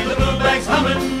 The blue boombags humming,